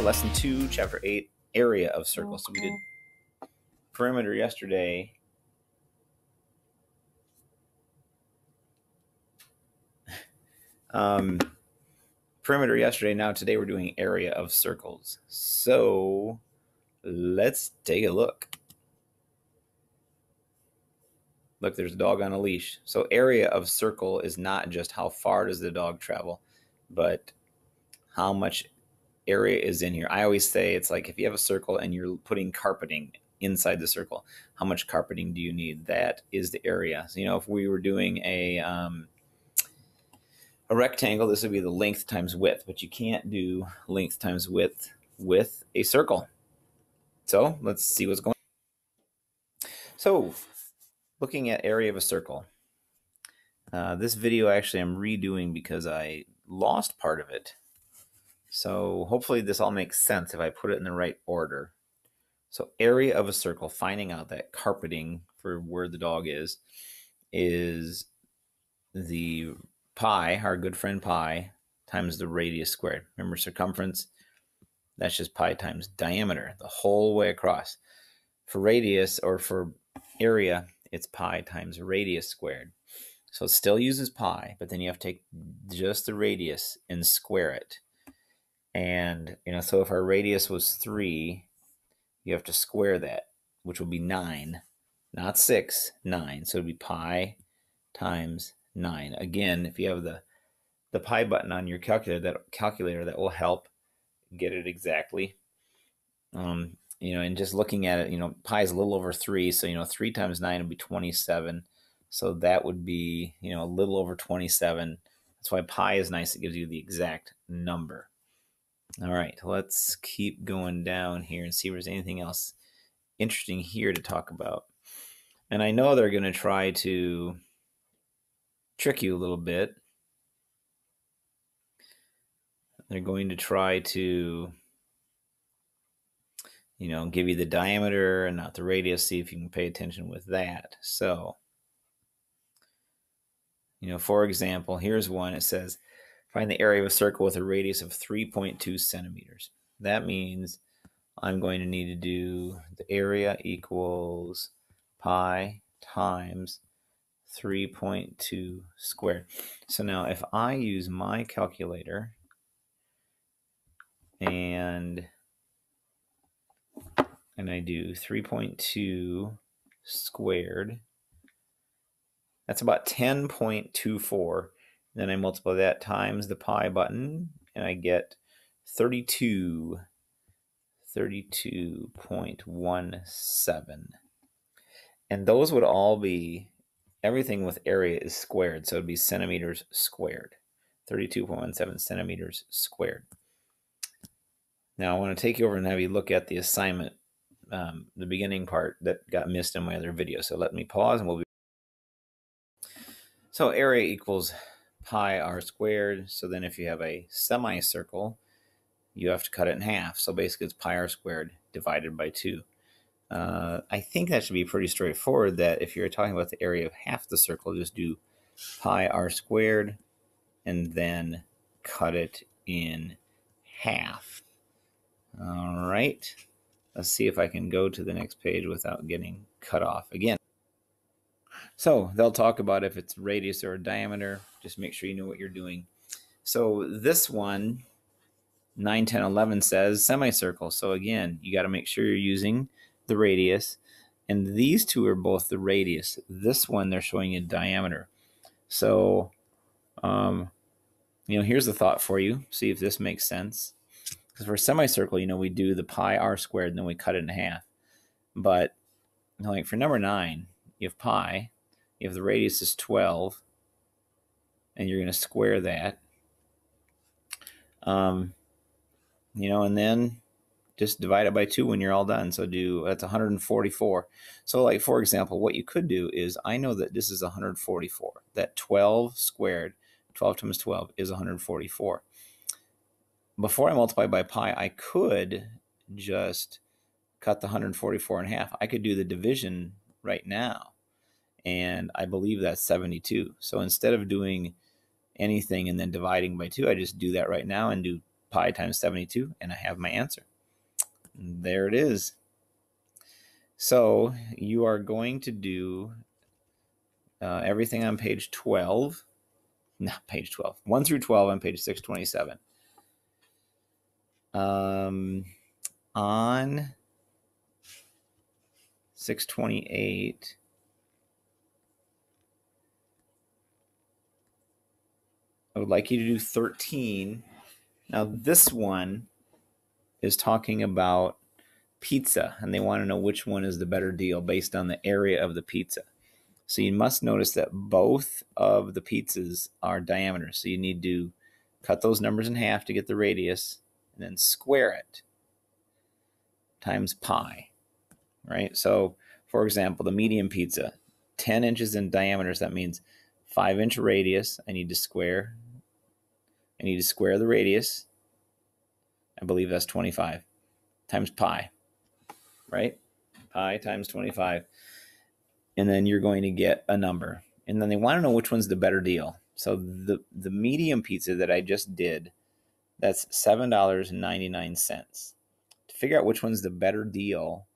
lesson two, chapter eight, area of circles. So we did perimeter yesterday. um, perimeter yesterday. Now today we're doing area of circles. So let's take a look. Look, there's a dog on a leash. So area of circle is not just how far does the dog travel, but how much area is in here. I always say it's like if you have a circle and you're putting carpeting inside the circle, how much carpeting do you need? That is the area. So, you know, if we were doing a um, a rectangle, this would be the length times width, but you can't do length times width with a circle. So let's see what's going on. So looking at area of a circle. Uh, this video actually I'm redoing because I lost part of it. So hopefully this all makes sense if I put it in the right order. So area of a circle, finding out that carpeting for where the dog is, is the pi, our good friend pi, times the radius squared. Remember circumference? That's just pi times diameter, the whole way across. For radius or for area, it's pi times radius squared. So it still uses pi, but then you have to take just the radius and square it. And, you know, so if our radius was 3, you have to square that, which will be 9, not 6, 9. So it would be pi times 9. Again, if you have the, the pi button on your calculator, that calculator, that will help get it exactly. Um, you know, and just looking at it, you know, pi is a little over 3. So, you know, 3 times 9 would be 27. So that would be, you know, a little over 27. That's why pi is nice. It gives you the exact number. All right, let's keep going down here and see if there's anything else interesting here to talk about. And I know they're going to try to trick you a little bit. They're going to try to, you know, give you the diameter and not the radius, see if you can pay attention with that. So, you know, for example, here's one. It says, Find the area of a circle with a radius of 3.2 centimeters. That means I'm going to need to do the area equals pi times 3.2 squared. So now if I use my calculator and and I do 3.2 squared, that's about 10.24 then I multiply that times the pi button and I get 32, 32.17. And those would all be, everything with area is squared. So it'd be centimeters squared, 32.17 centimeters squared. Now I want to take you over and have you look at the assignment, um, the beginning part that got missed in my other video. So let me pause and we'll be. So area equals pi r squared. So then if you have a semicircle, you have to cut it in half. So basically it's pi r squared divided by 2. Uh, I think that should be pretty straightforward that if you're talking about the area of half the circle, just do pi r squared and then cut it in half. All right. Let's see if I can go to the next page without getting cut off again. So they'll talk about if it's radius or diameter. Just make sure you know what you're doing. So this one, 9, 10, 11 says semicircle. So again, you got to make sure you're using the radius. And these two are both the radius. This one, they're showing you diameter. So, um, you know, here's the thought for you. See if this makes sense. Because for a semicircle, you know, we do the pi r squared and then we cut it in half. But like for number nine, you have pi, if the radius is 12, and you're going to square that, um, you know, and then just divide it by 2 when you're all done. So do that's 144. So like for example, what you could do is I know that this is 144. That 12 squared, 12 times 12 is 144. Before I multiply by pi, I could just cut the 144 in half. I could do the division right now and I believe that's 72. So instead of doing anything and then dividing by 2, I just do that right now and do pi times 72, and I have my answer. There it is. So you are going to do uh, everything on page 12. Not page 12. 1 through 12 on page 627. Um, on 628, would like you to do 13. Now, this one is talking about pizza, and they want to know which one is the better deal based on the area of the pizza. So you must notice that both of the pizzas are diameters. So you need to cut those numbers in half to get the radius and then square it times pi, right? So, for example, the medium pizza, 10 inches in diameter, so that means five inch radius. I need to square. I need to square the radius. I believe that's 25 times pi, right? Pi times 25. And then you're going to get a number. And then they want to know which one's the better deal. So the, the medium pizza that I just did, that's $7.99. To figure out which one's the better deal,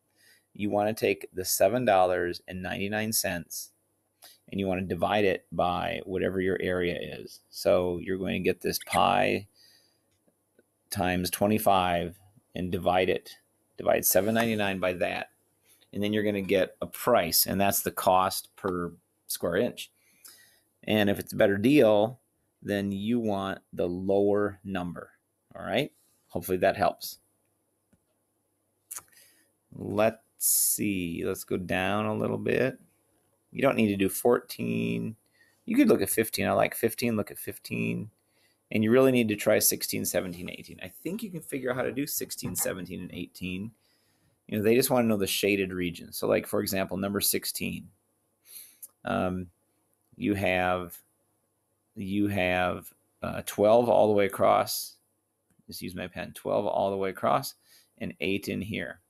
you want to take the $7.99 and you want to divide it by whatever your area is. So you're going to get this pi times 25 and divide it. Divide 7.99 by that. And then you're going to get a price, and that's the cost per square inch. And if it's a better deal, then you want the lower number. All right. Hopefully that helps. Let's see. Let's go down a little bit. You don't need to do 14. You could look at 15. I like 15. Look at 15. And you really need to try 16, 17, 18. I think you can figure out how to do 16, 17, and 18. You know, they just want to know the shaded region. So, like, for example, number 16. Um, you have you have uh, 12 all the way across. Just use my pen. 12 all the way across and 8 in here.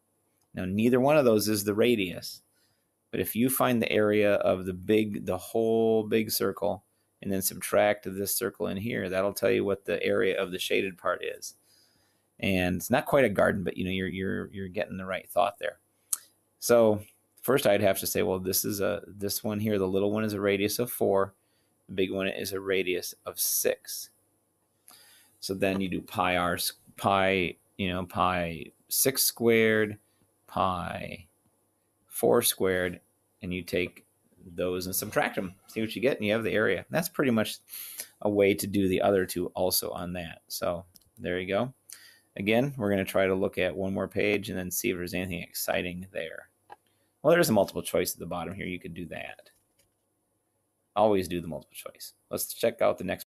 Now, neither one of those is the radius. But if you find the area of the big, the whole big circle, and then subtract this circle in here, that'll tell you what the area of the shaded part is. And it's not quite a garden, but you know you're you're you're getting the right thought there. So first, I'd have to say, well, this is a this one here. The little one is a radius of four. The big one is a radius of six. So then you do pi r pi you know pi six squared pi 4 squared, and you take those and subtract them, see what you get, and you have the area. That's pretty much a way to do the other two also on that. So there you go. Again, we're going to try to look at one more page and then see if there's anything exciting there. Well, there's a multiple choice at the bottom here. You could do that. Always do the multiple choice. Let's check out the next